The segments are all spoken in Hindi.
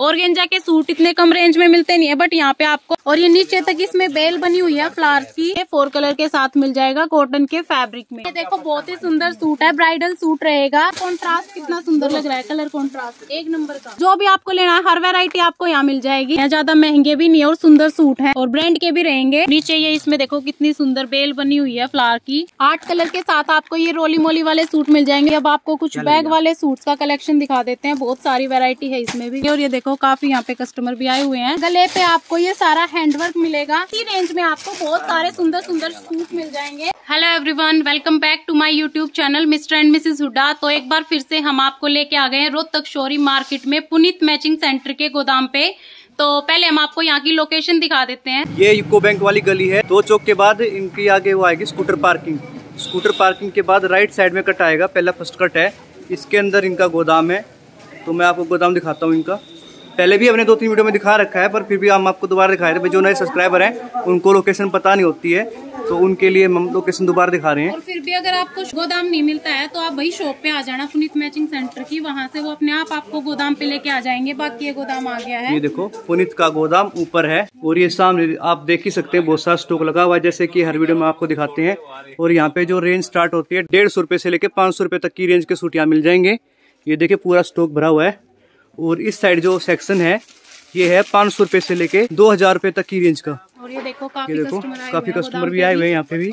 और गेंजा के सूट इतने कम रेंज में मिलते नहीं है बट यहाँ पे आपको और ये नीचे तक इसमें बेल बनी हुई है फ्लावर्स की। ये फोर कलर के साथ मिल जाएगा कॉटन के फैब्रिक में। ये देखो बहुत ही सुंदर सूट है ब्राइडल सूट रहेगा। कॉन्ट्रास्ट कितना सुंदर लग रहा है कलर कॉन्ट्रास्ट एक नंबर का। जो भी आपको लेना है हर वेरायटी आपको यहाँ मिल जाएगी। यहाँ ज़्यादा महँगे भी नहीं है और सुंदर सूट है। और ब्रांड के भी रहेंगे। नीचे ये इसमें देखो कितनी सुंदर बेल बनी हुई है फ्लावर की। आठ कलर के साथ आपको ये रोली मोली वाले सूट मिल जाएँगे। अब आपको कुछ बैग वाले सूट का कलेक्शन दिखा देते हैं। बहुत सारी वेरायटी है इसमें भी। और ये देखो काफ़ी यहाँ पे कस्टमर भी आए हुए हैं। गले पे आपको ये सारा हैंडवर्क मिलेगा। इसी रेंज में आपको बहुत सारे सुंदर सुंदर सूट मिल जाएँगे। Hello everyone welcome back to my YouTube channel mister and missus Hooda तो एक बार फिर से हम आपको लेके आ गए हैं रोहतक शोरी मार्केट में पुनित मैचिंग सेंटर के गोदाम पे। तो पहले हम आपको यहाँ की लोकेशन दिखा देते हैं। ये यूको बैंक वाली गली है। दो चौक के बाद इनकी आगे वो आएगी स्कूटर पार्किंग स्कूटर पार्किंग के बाद राइट साइड में कट आएगा, पहला फ़र्स्ट कट है। इसके अंदर इनका गोदाम है। तो मैं आपको गोदाम दिखाता हूँ इनका। पहले भी हमने दो तीन वीडियो में दिखा रखा है पर फिर भी हम आपको दोबारा दिखा रहे हैं जो नए सब्सक्राइबर हैं उनको लोकेशन पता नहीं होती है तो उनके लिए हम लोकेशन दोबारा दिखा रहे हैं। और फिर भी अगर आपको गोदाम नहीं मिलता है तो आप वही शॉप पे आ जाना पुनीत मैचिंग सेंटर की। वहाँ से वो अपने आप आपको गोदाम पे लेके आ जाएँगे। बाकी ये गोदाम आ गया है। ये देखो पुनित का गोदाम ऊपर है और ये सामने आप देख ही सकते हैं बहुत सारा स्टॉक लगा हुआ है जैसे की हर वीडियो में आपको दिखाते हैं। और यहाँ पे जो रेंज स्टार्ट होती है डेढ़ सौ से लेके पाँच सौ तक की रेंज के सूट यहाँ मिल जाएँगे। ये देखिए पूरा स्टॉक भरा हुआ है। और इस साइड जो सेक्शन है ये है पाँच सौ रुपए से लेके दो हज़ार रुपए तक की रेंज का। और ये देखो काफ़ी ये देखो कस्टमर काफ़ी कस्टमर भी आए हुए हैं यहाँ पे भी।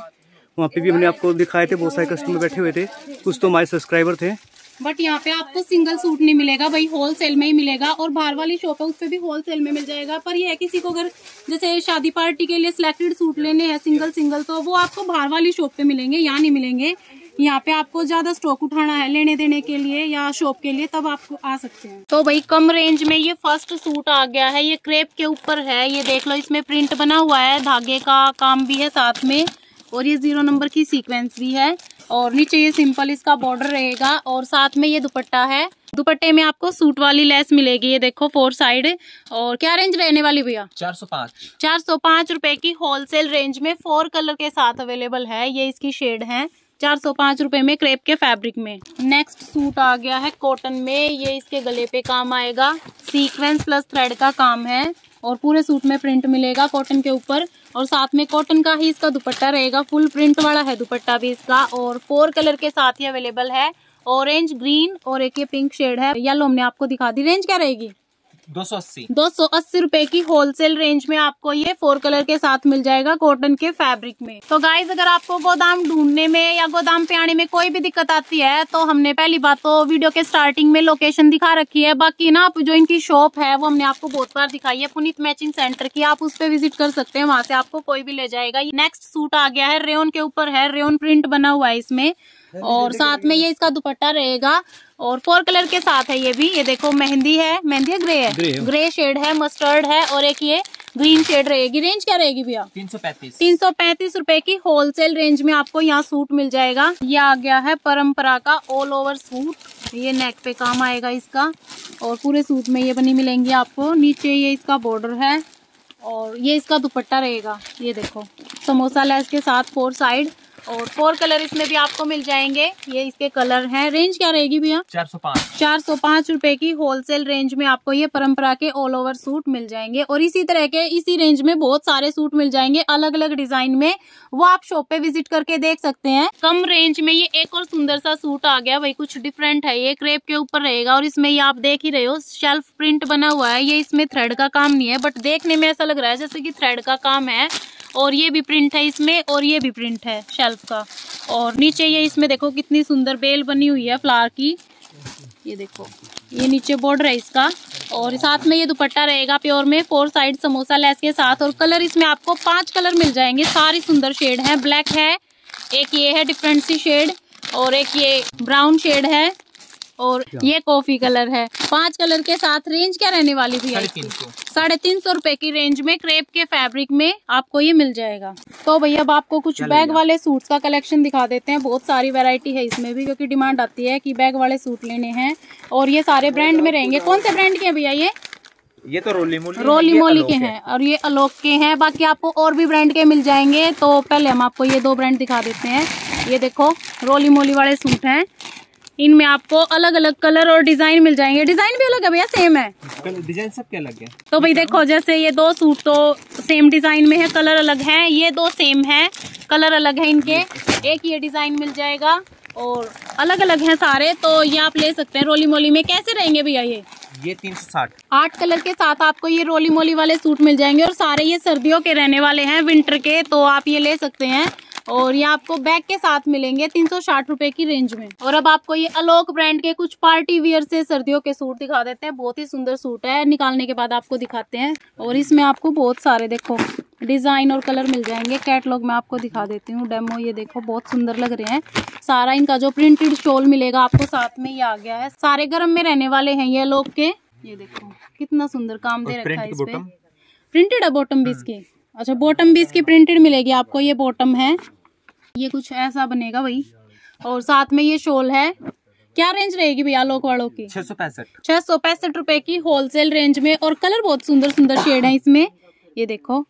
वहाँ पे भी हमने आपको दिखाए थे बहुत सारे कस्टमर बैठे हुए थे। कुछ तो हमारे सब्सक्राइबर थे। बट यहाँ पे आपको सिंगल सूट नहीं मिलेगा भाई होलसेल में ही मिलेगा और बाहर वाली शॉप है उस पे भी होलसेल में मिल जाएगा। पर ये है किसी को अगर जैसे शादी पार्टी के लिए सिलेक्टेड सूट लेने हैं सिंगल सिंगल तो वो आपको बाहर वाली शॉप पे मिलेंगे यहाँ नहीं मिलेंगे। यहाँ पे आपको ज़्यादा स्टॉक उठाना है लेने देने के लिए या शॉप के लिए तब आप आ सकते हैं। तो भाई कम रेंज में ये फ़र्स्ट सूट आ गया है ये क्रेप के ऊपर है ये देख लो इसमें प्रिंट बना हुआ है धागे का काम भी है साथ में और ये ज़ीरो नंबर की सीक्वेंस भी है और नीचे ये सिंपल इसका बॉर्डर रहेगा और साथ में ये दुपट्टा है। दुपट्टे में आपको सूट वाली लेस मिलेगी ये देखो फोर साइड और क्या रेंज रहने वाली भैया? चार सौ पाँच। चार सौ पाँच रुपए की होलसेल रेंज में फोर कलर के साथ अवेलेबल है ये इसकी शेड है। चार सौ पाँच रुपए में क्रेप के फैब्रिक में। नेक्स्ट सूट आ गया है कॉटन में। ये इसके गले पे काम आएगा। सीक्वेंस प्लस थ्रेड का काम है और पूरे सूट में प्रिंट मिलेगा कॉटन के ऊपर। और साथ में कॉटन का ही इसका दुपट्टा रहेगा। फुल प्रिंट वाला है दुपट्टा भी इसका। और फोर कलर के साथ ही अवेलेबल है। ऑरेंज ग्रीन और एक ये पिंक शेड है। येलो हमने आपको दिखा दी। रेंज क्या रहेगी? दो सौ अस्सी। दो सौ अस्सी रूपए की होलसेल रेंज में आपको ये फोर कलर के साथ मिल जाएगा कॉटन के फैब्रिक में। तो गाइज़ अगर आपको गोदाम ढूँढने में या गोदाम पे आने में कोई भी दिक्कत आती है तो हमने पहली बात तो वीडियो के स्टार्टिंग में लोकेशन दिखा रखी है। बाकी ना जो इनकी शॉप है, वो हमने आपको बहुत बार दिखाई है। पुनीत मैचिंग सेंटर की, आप उस पर विज़िट कर सकते हैं, वहाँ से आपको कोई भी ले जाएगा। नेक्स्ट सूट आ गया है रेन के ऊपर है रेन प्रिंट बना हुआ है इसमें। और साथ में ये इसका दुपट्टा रहेगा और फोर कलर के साथ है ये भी ये देखो मेहंदी है मेहंदी है ग्रे है? ग्रे शेड है मस्टर्ड है और एक ये ग्रीन शेड रहेगी। रेंज क्या रहेगी भैया? तीन सौ पैंतीस। तीन सौ पैंतीस रूपए की होलसेल रेंज में आपको यहाँ सूट मिल जाएगा। ये आ गया है परंपरा का ऑल ओवर सूट। ये नेक पे काम आएगा इसका और पूरे सूट में ये बनी मिलेंगी आपको। नीचे ये इसका बॉर्डर है और ये इसका दुपट्टा रहेगा। ये देखो समोसा लेस के साथ फोर साइड और फोर कलर इसमें भी आपको मिल जाएँगे। ये इसके कलर हैं। रेंज क्या रहेगी भैया? चार सौ पाँच। चार सौ पाँच रूपए की होलसेल रेंज में आपको ये परंपरा के ऑल ओवर सूट मिल जाएँगे। और इसी तरह के इसी रेंज में बहुत सारे सूट मिल जाएँगे अलग अलग डिज़ाइन में। वो आप शॉप पे विज़िट करके देख सकते हैं। कम रेंज में ये एक और सुंदर सा सूट आ गया। भाई कुछ डिफरेंट है। ये क्रेप के ऊपर रहेगा और इसमें ये आप देख ही रहे हो शेल्फ प्रिंट बना हुआ है। ये इसमें थ्रेड का काम नहीं है बट देखने में ऐसा लग रहा है जैसे की थ्रेड का काम है। और ये भी प्रिंट है इसमें, और ये भी प्रिंट है शेल्फ का। और नीचे ये इसमें देखो कितनी सुंदर बेल बनी हुई है फ्लावर की। ये देखो, ये नीचे बॉर्डर है इसका। और साथ में ये दुपट्टा रहेगा प्योर में फोर साइड समोसा लेस के साथ। और कलर इसमें आपको पाँच कलर मिल जाएँगे। सारी सुंदर शेड है ब्लैक है, एक ये है डिफरेंट सी शेड और एक ये ब्राउन शेड है। और ये कॉफ़ी कलर है। पाँच कलर के साथ रेंज क्या रहने वाली भैया साढ़े तीन सौ। साढ़े तीन सौ रूपए की रेंज में क्रेप के फैब्रिक में आपको ये मिल जाएगा। तो भैया अब आपको कुछ बैग वाले सूट्स का कलेक्शन दिखा देते हैं। बहुत सारी वैरायटी है इसमें भी क्योंकि डिमांड आती है कि बैग वाले सूट लेने हैं। और ये सारे ब्रांड में रहेंगे। कौन से ब्रांड के हैं भैया ये? ये तो रोली मोली रोली मोली के हैं। और ये अलोक के हैं। बाकी आपको और भी ब्रांड के मिल जाएँगे। तो पहले हम आपको ये दो ब्रांड दिखा देते हैं। ये देखो रोली मोली वाले सूट हैं। इनमें आपको अलग अलग कलर और डिज़ाइन मिल जाएँगे। डिज़ाइन भी अलग है भैया सेम है। डिज़ाइन सबके अलग है? तो भाई देखो जैसे ये दो सूट तो सेम डिज़ाइन में है कलर अलग है ये दो सेम है कलर अलग है इनके। एक ये डिज़ाइन मिल जाएगा और अलग अलग हैं सारे तो ये आप ले सकते हैं रोली मोली में। कैसे रहेंगे भैया ये? ये तीन सौ साठ। आठ कलर के साथ आपको ये रोली मोली वाले सूट मिल जाएँगे और सारे ये सर्दियों के रहने वाले हैं विंटर के तो आप ये ले सकते हैं। और ये आपको बैग के साथ मिलेंगे तीन सौ साठ रूपए की रेंज में। और अब आपको ये अलोक ब्रांड के कुछ पार्टी वियर से सर्दियों के सूट दिखा देते हैं। बहुत ही सुंदर सूट है। निकालने के बाद आपको दिखाते हैं। और इसमें आपको बहुत सारे देखो डिज़ाइन और कलर मिल जाएँगे। कैटलॉग में आपको दिखा देती हूँ। डेमो ये देखो बहुत सुंदर लग रहे हैं। सारा इनका जो प्रिंटेड शॉल मिलेगा आपको साथ में ये आ गया है। सारे गर्म में रहने वाले हैं ये लोग के। ये देखो कितना सुंदर काम दे रखा है इस पे प्रिंटेड है बॉटम भी इसकी। अच्छा बॉटम भी इसकी प्रिंटेड मिलेगी आपको ये बॉटम है। ये कुछ ऐसा बनेगा भाई और साथ में ये शॉल है। क्या रेंज रहेगी भैया लोक वालों की? छह सौ पैंसठ। छह सौ पैंसठ रुपए की होलसेल रेंज में और कलर बहुत सुंदर सुंदर शेड है इसमें। ये देखो।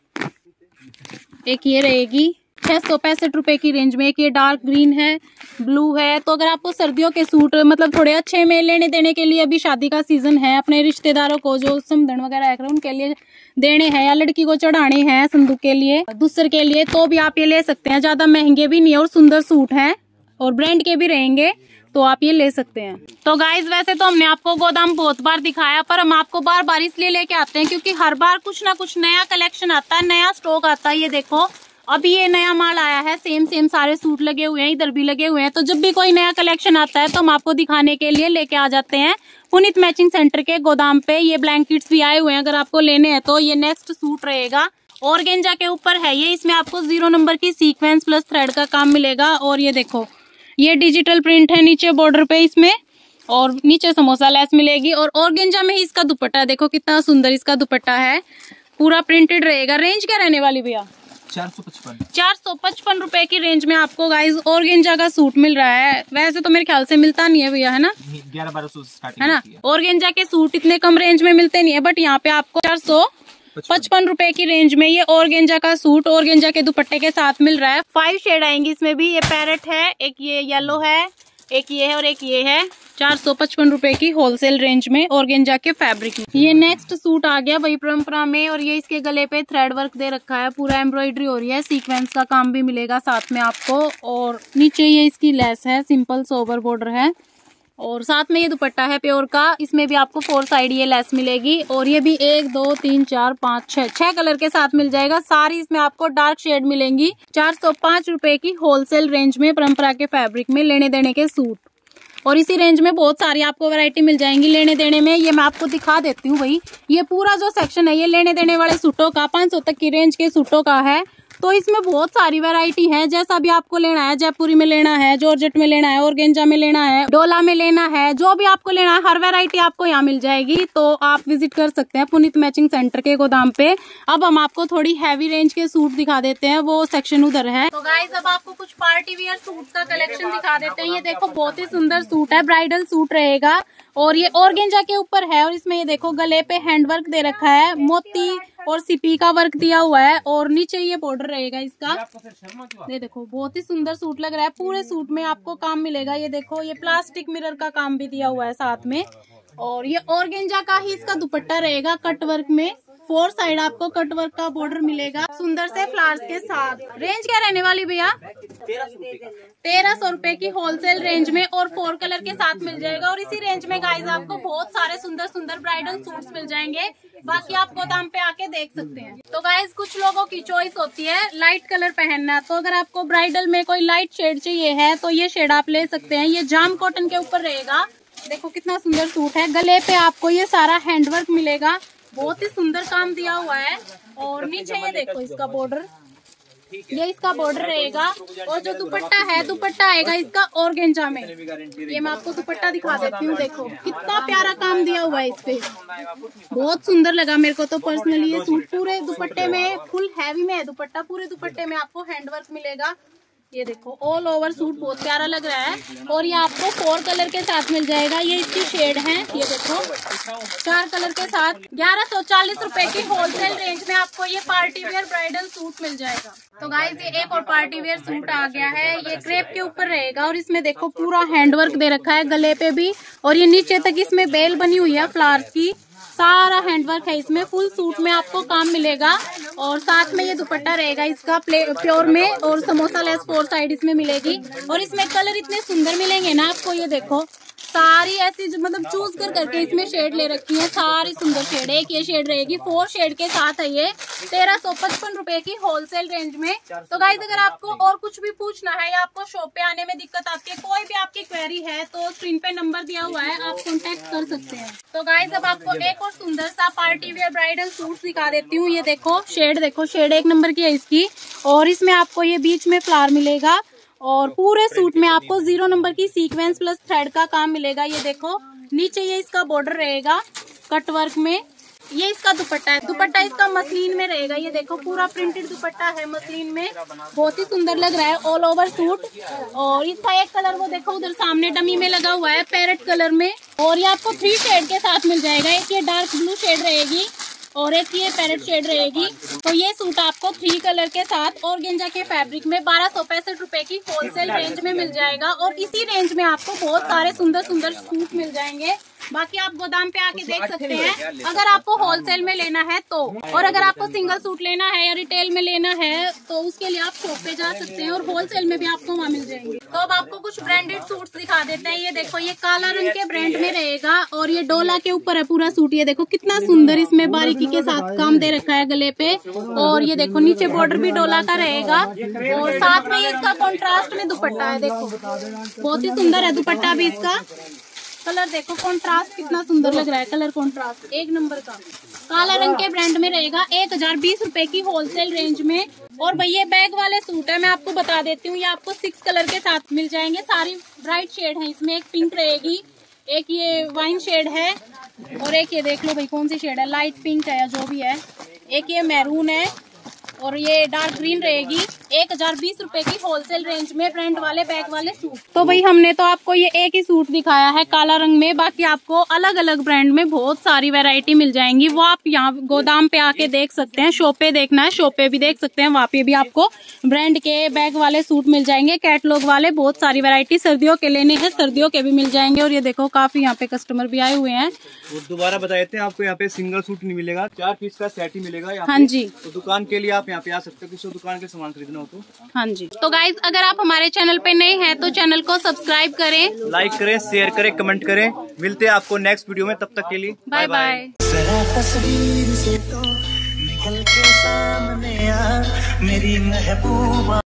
एक ये रहेगी। छह सौ पैंसठ रुपए की रेंज में, एक ये डार्क ग्रीन है ब्लू है। तो अगर आपको सर्दियों के सूट मतलब थोड़े अच्छे में लेने देने के लिए अभी शादी का सीज़न है, अपने रिश्तेदारों को जो समधन वगैरह है उनके लिए देने हैं या लड़की को चढ़ाने हैं संदूक के लिए, दूसर के लिए तो भी आप ये ले सकते हैं। ज़्यादा महँगे भी नहीं और सुंदर सूट है और ब्रांड के भी रहेंगे तो आप ये ले सकते हैं। तो गाइज़ वैसे तो हमने आपको गोदाम बहुत बार दिखाया, पर हम आपको बार बार इसलिए लेके आते हैं क्योंकि हर बार कुछ ना कुछ नया कलेक्शन आता है, नया स्टॉक आता है। ये देखो अभी ये नया माल आया है सेम सेम सारे सूट लगे हुए हैं, इधर भी लगे हुए हैं। तो जब भी कोई नया कलेक्शन आता है तो हम आपको दिखाने के लिए लेके आ जाते हैं। पुनित मैचिंग सेंटर के गोदाम पे ये ब्लैंकेट्स भी आए हुए हैं, अगर आपको लेने हैं तो। ये नेक्स्ट सूट रहेगा। और गेंजा के ऊपर है ये, इसमें आपको ज़ीरो नंबर की सीक्वेंस प्लस थ्रेड का काम मिलेगा। और ये देखो, ये डिजिटल प्रिंट है नीचे बॉर्डर पे इसमें, और नीचे समोसा लेस मिलेगी। और ऑर्गेंजा में ही इसका दुपट्टा, देखो कितना सुंदर इसका दुपट्टा है। पूरा प्रिंटेड रहेगा। रेंज क्या रहने वाली भैया? चार सौ पचपन। चार सौ पचपन रूपए की रेंज में आपको गाइज़ और गेंजा का सूट मिल रहा है। वैसे तो मेरे ख्याल से मिलता नहीं है भैया है ना? ग्यारह बारह सौ है ना? और गेंजा के सूट इतने कम रेंज में मिलते नहीं है बट यहाँ पे आपको चार सौ पचपन रूपए की रेंज में ये और गेंजा का सूट और गेंजा के दुपट्टे के साथ मिल रहा है। फाइव शेड आएँगी इसमें भी ये पैरेट है एक ये येलो है एक ये है और एक ये है। चार सौ पचपन रूपए की होलसेल रेंज में और गेंजा के फैब्रिक में। ये नेक्स्ट सूट आ गया वही परंपरा में और ये इसके गले पे थ्रेड वर्क दे रखा है। पूरा एम्ब्रॉयडरी हो रही है। सीक्वेंस का काम भी मिलेगा साथ में आपको। और नीचे ये इसकी लेस है। सिंपल सोवर बॉर्डर है। और साथ में ये दुपट्टा है प्योर का। इसमें भी आपको फोर साइड ये लेस मिलेगी और ये भी एक, दो, तीन, चार, पाँच, छह। छह कलर के साथ मिल जाएगा। सारी इसमें आपको डार्क शेड मिलेंगी। चार सौ पाँच रूपए की होलसेल रेंज में परंपरा के फैब्रिक में लेने देने के सूट। और इसी रेंज में बहुत सारी आपको वैरायटी मिल जाएँगी लेने देने में। ये मैं आपको दिखा देती हूँ भाई। ये पूरा जो सेक्शन है, ये लेने देने वाले सूटों का, पाँच तक की रेंज के सूटों का है। तो इसमें बहुत सारी वैरायटी है। जैसा भी आपको लेना है, जयपुरी में लेना है, जॉर्जेट में लेना है, और गेंजा में लेना है, डोला में लेना है, जो भी आपको लेना है, हर वेरायटी आपको यहाँ मिल जाएगी। तो आप विज़िट कर सकते हैं पुनित मैचिंग सेंटर के गोदाम पे। अब हम आपको थोड़ी हैवी रेंज के सूट दिखा देते हैं। वो सेक्शन उधर है। तो गाइज़ अब आपको कुछ पार्टी वियर सूट का कलेक्शन दिखा देते हैं। ये देखो, बहुत ही सुंदर सूट है। ब्राइडल सूट रहेगा। और ये और के ऊपर है। और इसमें ये देखो, गले पे हैंडवर्क दे रखा है। मोती और सिपी का वर्क दिया हुआ है और नीचे ये बॉर्डर रहेगा इसका। ये देखो बहुत ही सुंदर सूट लग रहा है। पूरे सूट में आपको काम मिलेगा। ये देखो ये प्लास्टिक मिरर का काम भी दिया हुआ है साथ में। और ये और का ही इसका दुपट्टा रहेगा कट वर्क में। फोर साइड आपको कट वर्क का बॉर्डर मिलेगा सुंदर से फ्लावर्स के साथ। रेंज क्या रहने वाली भैया? तेरह सौ रूपए की होलसेल रेंज में और फोर कलर के साथ मिल जाएगा। और इसी रेंज में गाइज़ आपको बहुत सारे सुंदर सुंदर ब्राइडल सूट्स मिल जाएँगे। बाकी आप गोदाम पे आके देख सकते हैं। तो गाइज़ कुछ लोगों की चॉइस होती है लाइट कलर पहनना। तो अगर आपको ब्राइडल में कोई लाइट शेड चाहिए है तो ये शेड आप ले सकते हैं। ये जाम कॉटन के ऊपर रहेगा। देखो कितना सुंदर सूट है। गले पे आपको ये सारा हैंडवर्क मिलेगा। बहुत ही सुंदर काम दिया हुआ है और नीचे ये देखो इसका बॉर्डर ये इसका बॉर्डर रहेगा और जो दुपट्टा है, दुपट्टा आएगा इसका और गेंजा में। ये मैं आपको दुपट्टा दिखा देती हूँ, देखो। कितना प्यारा काम दिया हुआ है इस पे। बहुत सुंदर लगा मेरे को तो पर्सनली ये सूट। पूरे दुपट्टे में फुल हैवी में है। दुपट्टा पूरे दुपट्टे में आपको हैंडवर्क मिलेगा। ये देखो ऑल ओवर सूट बहुत प्यारा लग रहा है। और ये आपको फोर कलर के साथ मिल जाएगा। ये इसकी शेड है, ये देखो। चार कलर के साथ। ग्यारह सौ चालीस रूपए की होलसेल रेंज में आपको ये पार्टी वेयर ब्राइडल सूट मिल जाएगा। तो गाइज़ ये एक और पार्टी वेयर सूट आ गया है। ये क्रेप के ऊपर रहेगा और इसमें देखो पूरा हैंडवर्क दे रखा है, गले पे भी। और ये नीचे तक इसमें बेल बनी हुई है फ्लावर्स की। सारा हैंडवर्क है इसमें फुल सूट में आपको काम मिलेगा और साथ में ये दुपट्टा रहेगा इसका प्योर में और समोसा लेस फोर साइड इसमें मिलेगी। और इसमें कलर इतने सुंदर मिलेंगे ना आपको, ये देखो। सारी ऐसी जो मतलब चूज़ कर करके इसमें शेड ले रखी है। सारी सुंदर शेड एक ये शेड रहेगी फोर शेड के साथ है ये तेरह सौ पचपन रूपए की होलसेल रेंज में। तो गाइज़ अगर आपको और कुछ भी पूछना है या आपको शॉप पे आने में दिक्कत आती है कोई भी आपकी क्वेरी है तो स्क्रीन पे नंबर दिया हुआ है आप कॉन्टेक्ट कर सकते हैं। तो गाइज़ अब आपको एक और सुंदर सा पार्टी वेयर ब्राइडल सूट दिखा देती हूँ। ये देखो शेड देखो शेड एक नंबर की है इसकी। और इसमें आपको ये बीच में फ्लावर मिलेगा। और पूरे सूट में आपको ज़ीरो नंबर की सीक्वेंस प्लस थ्रेड का काम मिलेगा। ये देखो नीचे ये इसका बॉर्डर रहेगा कट वर्क में। ये इसका दुपट्टा है। दुपट्टा इसका मसलिन में रहेगा। ये देखो पूरा प्रिंटेड दुपट्टा है मसलिन में। बहुत ही सुंदर लग रहा है। ऑल ओवर सूट और इसका एक कलर वो देखो उधर सामने डमी में लगा हुआ है पैरेट कलर में। और ये आपको थ्री शेड के साथ मिल जाएगा। एक ये डार्क ब्लू शेड रहेगी। और एक ये पैरेट शेड रहेगी। तो ये सूट आपको थ्री कलर के साथ और गेंजा के फैब्रिक में बारह सौ पैंसठ रूपए की होलसेल रेंज में मिल जाएगा। और इसी रेंज में आपको बहुत सारे सुंदर सुंदर सूट मिल जाएँगे। बाकी आप गोदाम पे आके देख सकते हैं अगर आपको होलसेल में लेना है तो और अगर आपको सिंगल सूट लेना है या रिटेल में लेना है तो उसके लिए आप शॉप पे जा सकते हैं और होलसेल में भी आपको वहाँ मिल जाएँगे तो अब आपको कुछ ब्रांडेड सूट्स दिखा देते हैं ये देखो ये काला रंग के ब्रांड में रहेगा और ये डोला के ऊपर है पूरा सूट ये देखो कितना सुंदर इसमें बारीकी के साथ काम दे रखा है गले पे और ये देखो नीचे बॉर्डर भी डोला का रहेगा और साथ में इसका कॉन्ट्रास्ट में दुपट्टा है देखो बहुत ही सुंदर है दुपट्टा भी इसका कलर देखो कॉन्ट्रास्ट कितना सुंदर लग रहा है, कलर कॉन्ट्रास्ट एक नंबर का। काला रंग के ब्रांड में रहेगा, एक हज़ार बीस रूपए की होलसेल रेंज में। और भैया बैग वाले सूट है, मैं आपको बता देती हूँ, ये आपको सिक्स कलर के साथ मिल जाएँगे। सारी ब्राइट शेड है इसमें, एक पिंक रहेगी, एक ये वाइन शेड है, और एक ये देख लो भाई, कौन सी शेड है? लाइट पिंक है या जो भी है। एक ये मैरून है, और ये डार्क ग्रीन रहेगी। एक हज़ार बीस रूपए की होलसेल रेंज में ब्रांड वाले बैग वाले सूट तो भाई हमने तो आपको ये एक ही सूट दिखाया है काला रंग में। बाकी आपको अलग अलग ब्रांड में बहुत सारी वेरायटी मिल जाएँगी। वो आप यहाँ गोदाम पे आके देख सकते हैं शॉप पे देखना है शॉप पे भी देख सकते हैं। वहाँ पे भी आपको ब्रांड के बैग वाले सूट मिल जाएँगे। कैटलॉग वाले बहुत सारी वेरायटी सर्दियों के लेने हैं सर्दियों के भी मिल जाएँगे। और ये देखो काफ़ी यहाँ पे कस्टमर भी आए हुए हैं। दोबारा बताए थे आपको यहाँ पे सिंगल सूट नहीं मिलेगा। चार पीस का सेट ही मिलेगा हाँ जी। तो दुकान के लिए आप यहाँ पे आ सकते हो किसी दुकान के सामान खरीदना हो तो हाँ जी। तो गाइज़ अगर आप हमारे चैनल पे नए हैं तो चैनल को सब्सक्राइब करें। लाइक करें शेयर करें कमेंट करें। मिलते हैं आपको नेक्स्ट वीडियो में तब तक के लिए। बाय बाय से तो निकल के सामने आ मेरी महबूबा।